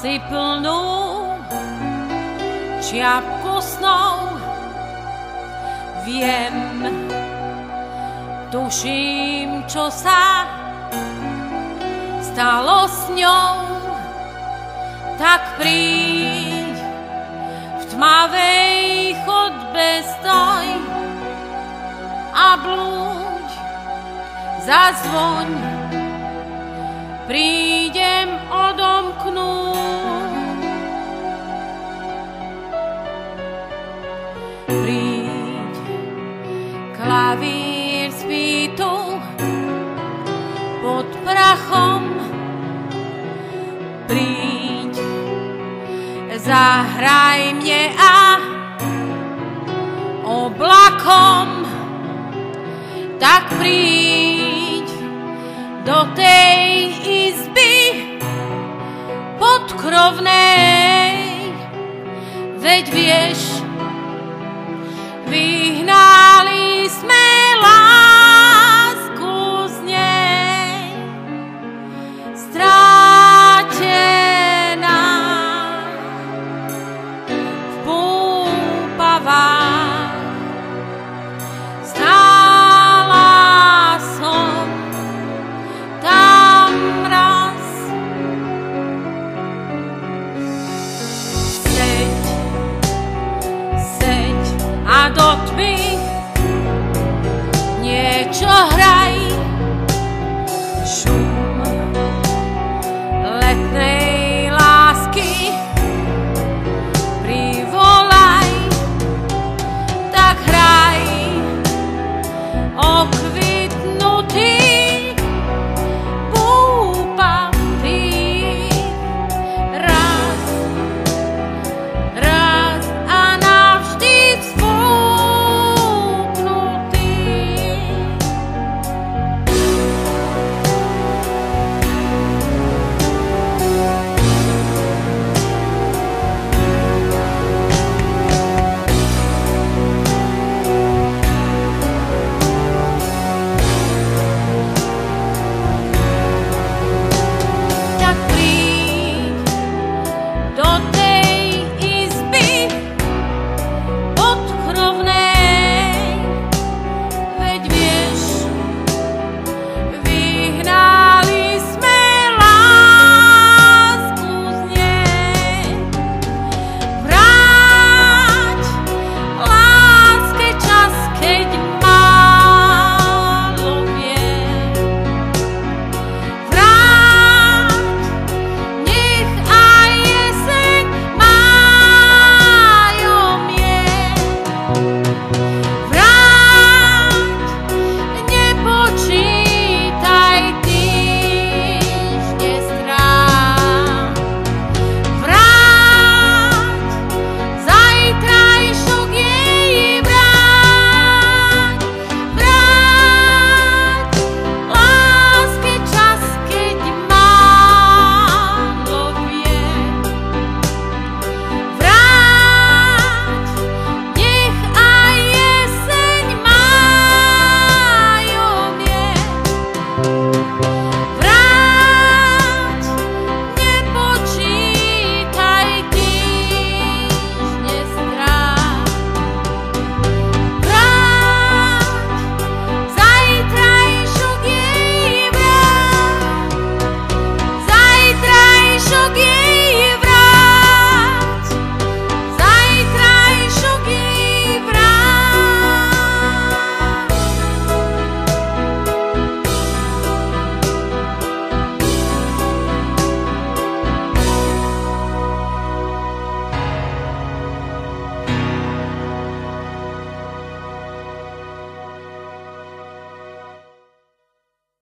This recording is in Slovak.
si plnú čiapku snou. Viem, tuším, čo sa stalo s ňou, tak príď v tmavej chodbe stoj a blúď, zazvoň, prídem pod prachom, príď, zahraj mne a oblakom, tak príď do tej izby podkrovnej, veď vieš,